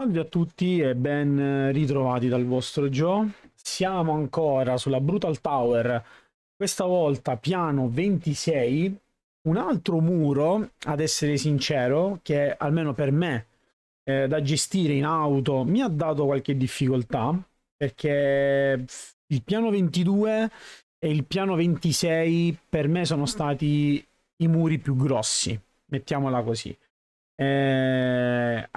Salve a tutti e ben ritrovati dal vostro Joe. Siamo ancora sulla Brutal Tower, questa volta piano 26, un altro muro, ad essere sincero, che almeno per me eh, da gestire in auto mi ha dato qualche difficoltà, perché il piano 22 e il piano 26 per me sono stati i muri più grossi, mettiamola così. Eh,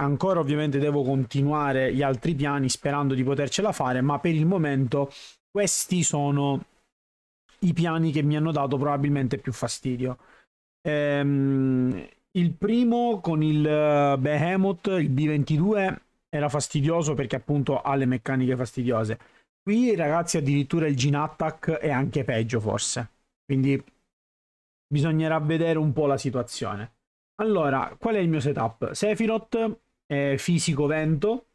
ancora ovviamente devo continuare gli altri piani sperando di potercela fare, ma per il momento questi sono i piani che mi hanno dato probabilmente più fastidio. Ehm, il primo con il Behemoth, il B22, era fastidioso perché appunto ha le meccaniche fastidiose. Qui ragazzi addirittura il Gin Attack è anche peggio forse, quindi bisognerà vedere un po' la situazione. Allora, qual è il mio setup? Sephiroth, eh, fisico vento,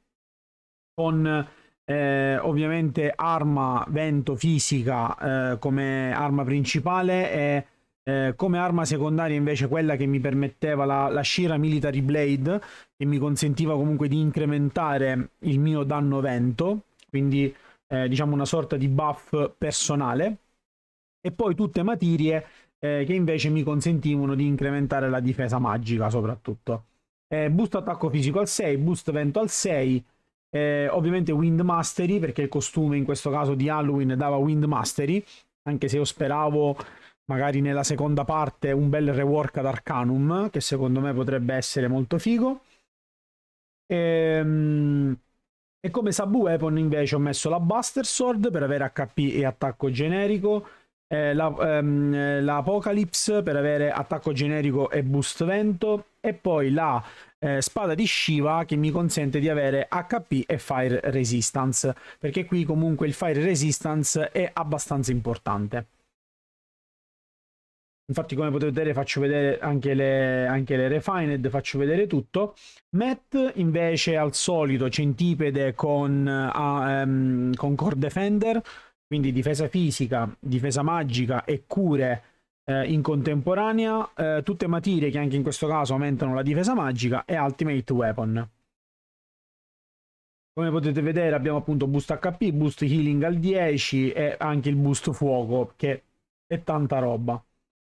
con eh, ovviamente arma vento fisica eh, come arma principale e eh, come arma secondaria invece quella che mi permetteva la, la Shira Military Blade, che mi consentiva comunque di incrementare il mio danno vento, quindi eh, diciamo una sorta di buff personale. E poi tutte materie eh, che invece mi consentivano di incrementare la difesa magica soprattutto. Eh, boost attacco fisico al 6, boost vento al 6, eh, ovviamente Wind Mastery perché il costume in questo caso di Halloween dava Wind Mastery, anche se io speravo magari nella seconda parte un bel rework ad Arcanum che secondo me potrebbe essere molto figo. Ehm... E come sub weapon invece ho messo la Buster Sword per avere HP e attacco generico, eh, la, ehm, l'Apocalypse per avere attacco generico e boost vento e poi la eh, spada di Shiva che mi consente di avere HP e Fire Resistance perché qui comunque il Fire Resistance è abbastanza importante. Infatti come potete vedere faccio vedere anche le, anche le refined, faccio vedere tutto. Matt invece al solito centipede con, uh, um, con Core Defender quindi difesa fisica, difesa magica e cure eh, in contemporanea, eh, tutte materie che anche in questo caso aumentano la difesa magica e Ultimate Weapon. Come potete vedere abbiamo appunto boost HP, boost healing al 10 e anche il boost fuoco che è tanta roba.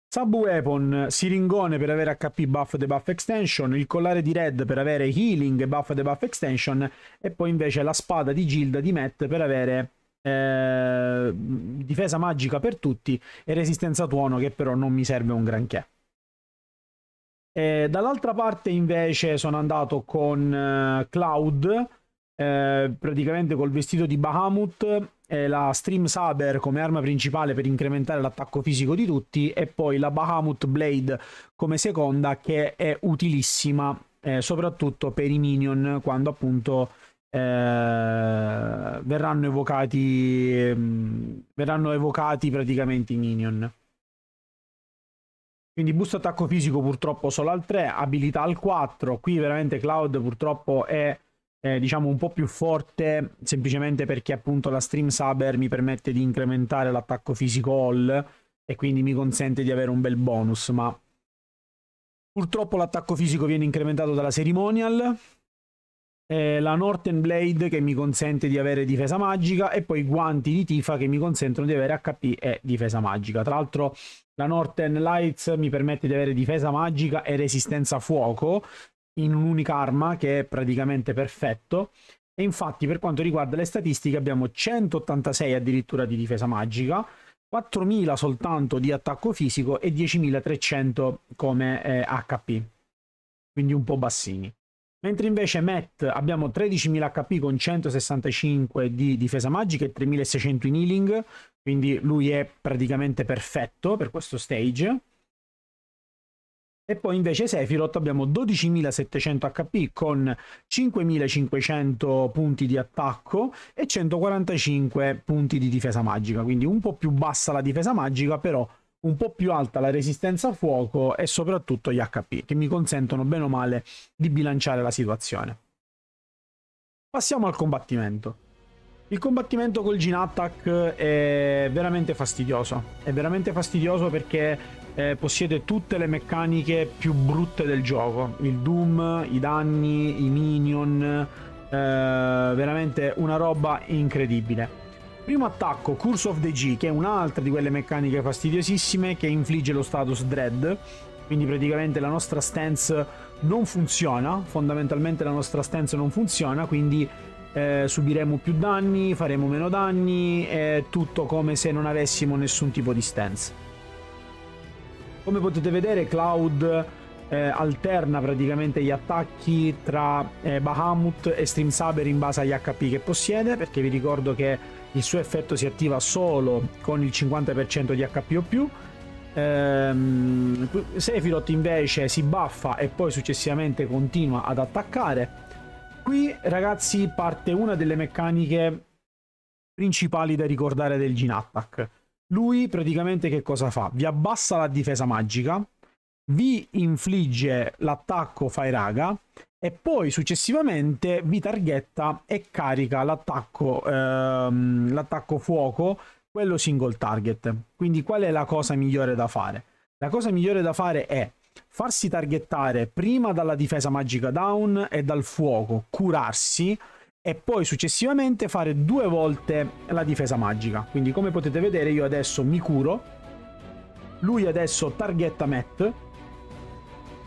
Sub Weapon, siringone per avere HP buff debuff extension, il collare di Red per avere healing buff debuff extension e poi invece la spada di Gilda di Matt per avere eh, difesa magica per tutti e resistenza tuono che però non mi serve un granché. E dall'altra parte invece sono andato con uh, Cloud, eh, praticamente col vestito di Bahamut, e la Stream Saber come arma principale per incrementare l'attacco fisico di tutti e poi la Bahamut Blade come seconda che è utilissima eh, soprattutto per i minion quando appunto eh, verranno evocati ehm, verranno evocati praticamente i minion quindi boost attacco fisico purtroppo solo al 3 abilità al 4 qui veramente Cloud purtroppo è eh, diciamo un po' più forte semplicemente perché appunto la stream saber mi permette di incrementare l'attacco fisico all e quindi mi consente di avere un bel bonus ma purtroppo l'attacco fisico viene incrementato dalla ceremonial eh, la Northern Blade che mi consente di avere difesa magica e poi guanti di Tifa che mi consentono di avere HP e difesa magica. Tra l'altro la Northern Lights mi permette di avere difesa magica e resistenza a fuoco in un'unica arma che è praticamente perfetto. E infatti per quanto riguarda le statistiche abbiamo 186 addirittura di difesa magica, 4000 soltanto di attacco fisico e 10300 come eh, HP. Quindi un po' bassini. Mentre invece Matt abbiamo 13.000 HP con 165 di difesa magica e 3.600 in healing, quindi lui è praticamente perfetto per questo stage. E poi invece Sephiroth abbiamo 12.700 HP con 5.500 punti di attacco e 145 punti di difesa magica, quindi un po' più bassa la difesa magica, però un po' più alta la resistenza a fuoco e soprattutto gli HP, che mi consentono bene o male di bilanciare la situazione. Passiamo al combattimento. Il combattimento col Gin Attack è veramente fastidioso. È veramente fastidioso perché eh, possiede tutte le meccaniche più brutte del gioco. Il Doom, i danni, i minion, veramente una roba incredibile. Primo attacco, Curse of the G, che è un'altra di quelle meccaniche fastidiosissime che infligge lo status Dread. Quindi praticamente la nostra stance non funziona, fondamentalmente la nostra stance non funziona, quindi eh, subiremo più danni, faremo meno danni, è tutto come se non avessimo nessun tipo di stance. Come potete vedere Cloud eh, alterna praticamente gli attacchi tra eh, Bahamut e Stream Saber in base agli HP che possiede, perché vi ricordo che il suo effetto si attiva solo con il 50% di HP. Ehm, Sephiroth invece si buffa e poi successivamente continua ad attaccare. Qui ragazzi parte una delle meccaniche principali da ricordare del Gin Attack. Lui praticamente che cosa fa? Vi abbassa la difesa magica, vi infligge l'attacco Fairaga e poi successivamente vi targetta e carica l'attacco, ehm, l'attacco fuoco, quello single target. Quindi qual è la cosa migliore da fare? La cosa migliore da fare è farsi targettare prima dalla difesa magica down e dal fuoco, curarsi e poi successivamente fare due volte la difesa magica. Quindi come potete vedere io adesso mi curo, lui adesso targetta Matt,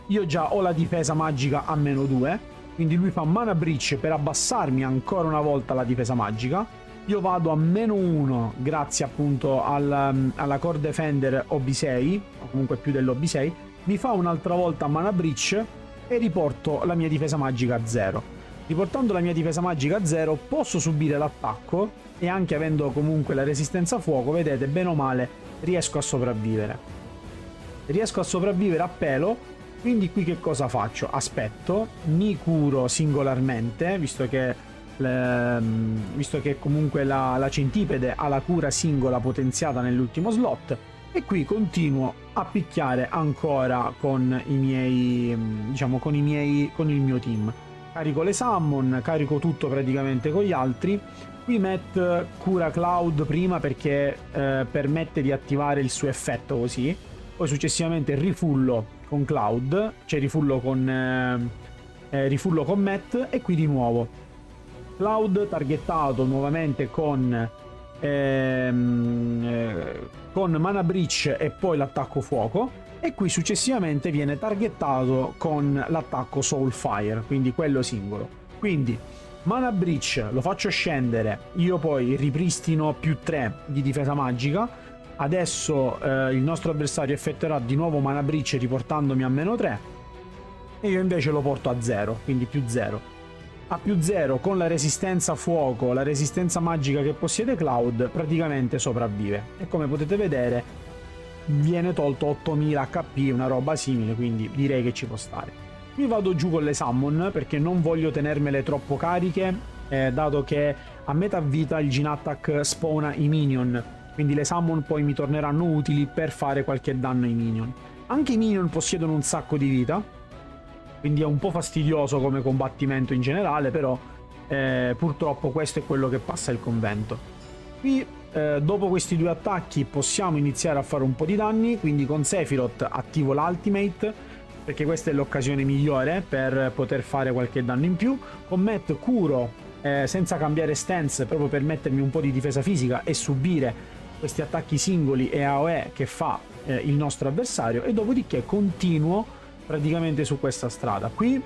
io già ho la difesa magica a meno 2, quindi lui fa mana breach per abbassarmi ancora una volta la difesa magica. Io vado a meno 1 grazie appunto al, alla Core Defender OB6, o comunque più dell'OB6, mi fa un'altra volta mana breach e riporto la mia difesa magica a 0. Riportando la mia difesa magica a 0 posso subire l'attacco e anche avendo comunque la resistenza a fuoco, vedete, bene o male, riesco a sopravvivere. Riesco a sopravvivere a pelo quindi qui che cosa faccio? Aspetto, mi curo singolarmente, visto che, le, visto che comunque la, la centipede ha la cura singola potenziata nell'ultimo slot, e qui continuo a picchiare ancora con i miei, diciamo, con i miei, con il mio team. Carico le summon, carico tutto praticamente con gli altri. Qui Matt cura Cloud prima perché eh, permette di attivare il suo effetto così. Poi successivamente rifullo con Cloud, cioè rifullo con, eh, eh, rifullo con Matt e qui di nuovo. Cloud targettato nuovamente con, ehm, eh, con Mana Breach e poi l'attacco fuoco e qui successivamente viene targettato con l'attacco Soulfire, quindi quello singolo. Quindi Mana Breach lo faccio scendere, io poi ripristino più 3 di difesa magica Adesso eh, il nostro avversario effettuerà di nuovo mana breach riportandomi a meno 3 e io invece lo porto a 0, quindi più 0. A più 0 con la resistenza fuoco, la resistenza magica che possiede Cloud, praticamente sopravvive. E come potete vedere viene tolto 8000 HP, una roba simile, quindi direi che ci può stare. Qui vado giù con le summon perché non voglio tenermele troppo cariche, eh, dato che a metà vita il Gin Attack spawna i minion quindi le summon poi mi torneranno utili per fare qualche danno ai minion. Anche i minion possiedono un sacco di vita, quindi è un po' fastidioso come combattimento in generale, però eh, purtroppo questo è quello che passa il convento. Qui eh, dopo questi due attacchi possiamo iniziare a fare un po' di danni, quindi con Sephiroth attivo l'ultimate, perché questa è l'occasione migliore per poter fare qualche danno in più. Con Matt curo eh, senza cambiare stance proprio per mettermi un po' di difesa fisica e subire questi attacchi singoli e AOE che fa eh, il nostro avversario e dopodiché continuo praticamente su questa strada. Qui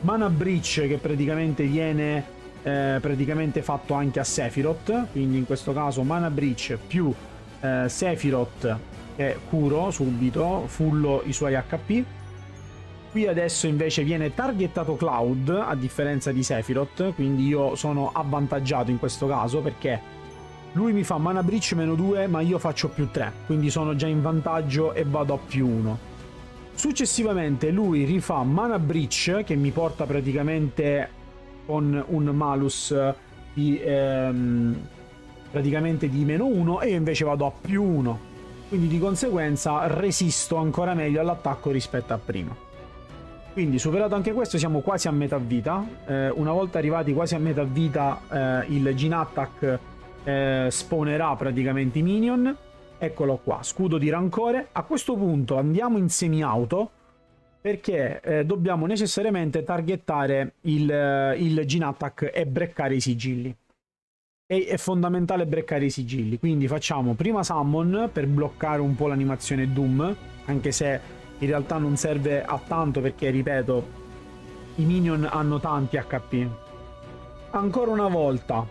Mana Breach che praticamente viene eh, praticamente fatto anche a Sephiroth, quindi in questo caso Mana Breach più eh, Sephiroth che curo subito, fullo i suoi HP. Qui adesso invece viene targettato Cloud a differenza di Sephiroth, quindi io sono avvantaggiato in questo caso perché lui mi fa mana breach meno 2, ma io faccio più 3, quindi sono già in vantaggio e vado a più 1. Successivamente lui rifà mana breach, che mi porta praticamente con un malus di, ehm, praticamente di meno 1, e io invece vado a più 1. Quindi di conseguenza resisto ancora meglio all'attacco rispetto a prima. Quindi superato anche questo siamo quasi a metà vita. Eh, una volta arrivati quasi a metà vita eh, il Gin Attack eh, spawnerà praticamente i minion. Eccolo qua, scudo di rancore. A questo punto andiamo in semi-auto perché eh, dobbiamo necessariamente targettare il, eh, il Gin Attack e breccare i sigilli. E, è fondamentale breccare i sigilli, quindi facciamo prima Summon per bloccare un po' l'animazione Doom, anche se in realtà non serve a tanto perché, ripeto, i minion hanno tanti HP. Ancora una volta,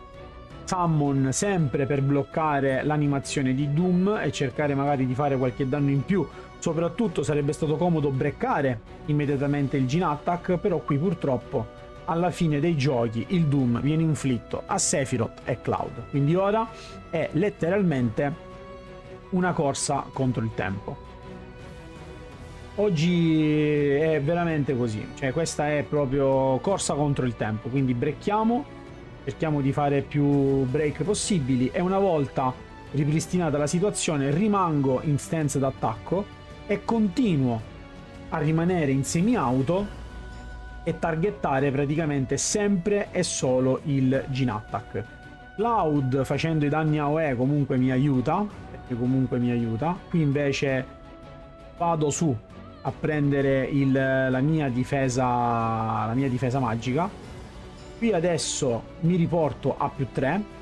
Summon sempre per bloccare l'animazione di Doom e cercare magari di fare qualche danno in più Soprattutto sarebbe stato comodo breccare immediatamente il Gin Attack, però qui purtroppo alla fine dei giochi il Doom viene inflitto a Sephiroth e Cloud. Quindi ora è letteralmente una corsa contro il tempo. Oggi è veramente così, cioè questa è proprio corsa contro il tempo, quindi brecchiamo, cerchiamo di fare più break possibili e una volta ripristinata la situazione rimango in stance d'attacco e continuo a rimanere in semi-auto e targettare praticamente sempre e solo il Gin Attack. Cloud facendo i danni a OE comunque mi aiuta, perché comunque mi aiuta. Qui invece vado su a prendere il, la, mia difesa, la mia difesa magica. Qui adesso mi riporto a più 3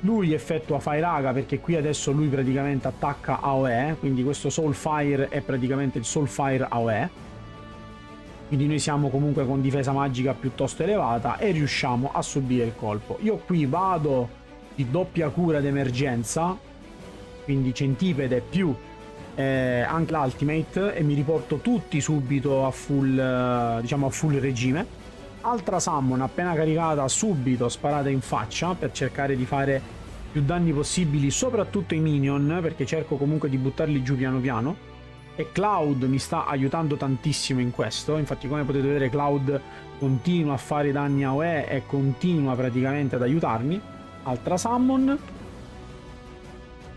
lui effettua Fire perché qui adesso lui praticamente attacca AOE, quindi questo Soulfire è praticamente il Soulfire AOE. Quindi noi siamo comunque con difesa magica piuttosto elevata e riusciamo a subire il colpo. Io qui vado di doppia cura d'emergenza, quindi centipede più eh, anche l'ultimate e mi riporto tutti subito a full, eh, diciamo a full regime. Altra summon appena caricata subito sparata in faccia per cercare di fare più danni possibili soprattutto ai minion perché cerco comunque di buttarli giù piano piano. E Cloud mi sta aiutando tantissimo in questo. Infatti come potete vedere Cloud continua a fare danni a OE e continua praticamente ad aiutarmi. Altra summon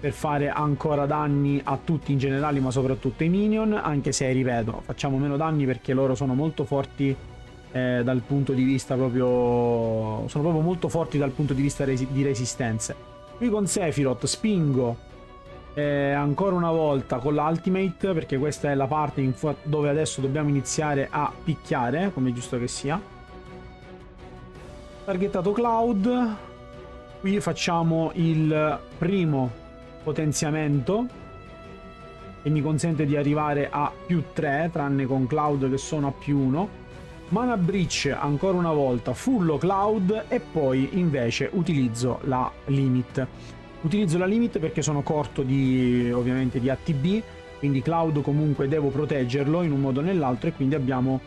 per fare ancora danni a tutti in generale ma soprattutto ai minion anche se ripeto facciamo meno danni perché loro sono molto forti eh, dal punto di vista proprio... sono proprio molto forti dal punto di vista resi di resistenze. Qui con Sephiroth spingo eh, ancora una volta con l'ultimate perché questa è la parte dove adesso dobbiamo iniziare a picchiare, come giusto che sia. Targettato Cloud. Qui facciamo il primo potenziamento che mi consente di arrivare a più 3, tranne con Cloud che sono a più 1 Mana Breach ancora una volta, fullo Cloud e poi invece utilizzo la Limit. Utilizzo la Limit perché sono corto di, ovviamente di ATB, quindi Cloud comunque devo proteggerlo in un modo o nell'altro e quindi abbiamo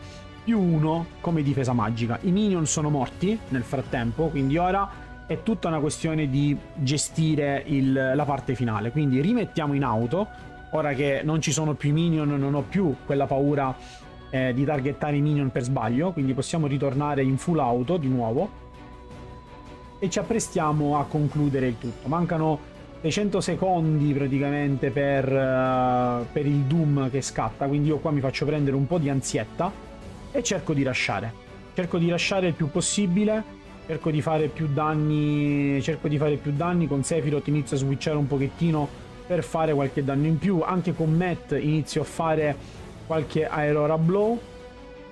più uno come difesa magica. I minion sono morti nel frattempo, quindi ora è tutta una questione di gestire il, la parte finale. Quindi rimettiamo in auto, ora che non ci sono più i minion, non ho più quella paura eh, di targettare i minion per sbaglio, quindi possiamo ritornare in full auto di nuovo e ci apprestiamo a concludere il tutto. Mancano 600 secondi praticamente per, uh, per il Doom che scatta, quindi io qua mi faccio prendere un po' di ansietta e cerco di lasciare. Cerco di lasciare il più possibile, cerco di fare più danni, cerco di fare più danni, con Sephiroth inizio a switchare un pochettino per fare qualche danno in più, anche con Matt inizio a fare qualche Aurora Blow.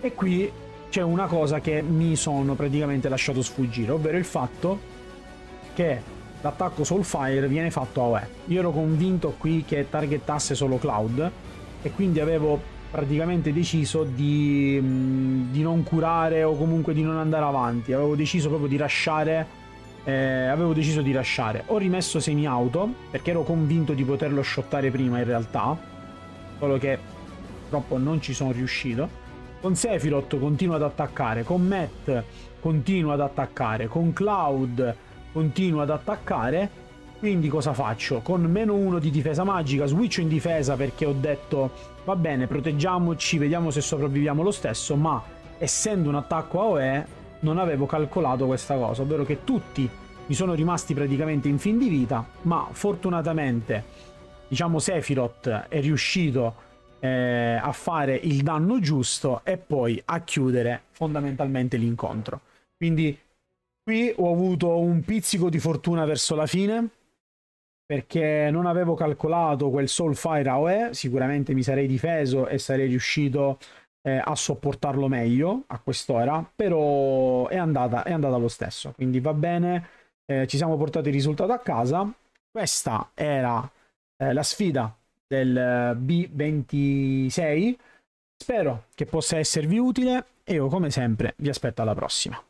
E qui c'è una cosa che mi sono praticamente lasciato sfuggire, ovvero il fatto che l'attacco Soulfire viene fatto a OE. Io ero convinto qui che targetasse solo Cloud e quindi avevo praticamente deciso di, di non curare o comunque di non andare avanti, avevo deciso proprio di lasciare eh, avevo deciso di lasciare. Ho rimesso semi-auto perché ero convinto di poterlo shottare prima in realtà, solo che purtroppo non ci sono riuscito. Con Sephiroth continuo ad attaccare, con Matt continuo ad attaccare, con Cloud continuo ad attaccare. Quindi cosa faccio? Con meno uno di difesa magica, switcho in difesa perché ho detto va bene, proteggiamoci, vediamo se sopravviviamo lo stesso, ma essendo un attacco AOE non avevo calcolato questa cosa, ovvero che tutti mi sono rimasti praticamente in fin di vita, ma fortunatamente diciamo Sephiroth è riuscito eh, a fare il danno giusto e poi a chiudere fondamentalmente l'incontro. Quindi qui ho avuto un pizzico di fortuna verso la fine, perché non avevo calcolato quel Soulfire AOE, sicuramente mi sarei difeso e sarei riuscito eh, a sopportarlo meglio a quest'ora, però è andata, è andata lo stesso, quindi va bene, eh, ci siamo portati il risultato a casa, questa era eh, la sfida del eh, B26, spero che possa esservi utile e io come sempre vi aspetto alla prossima.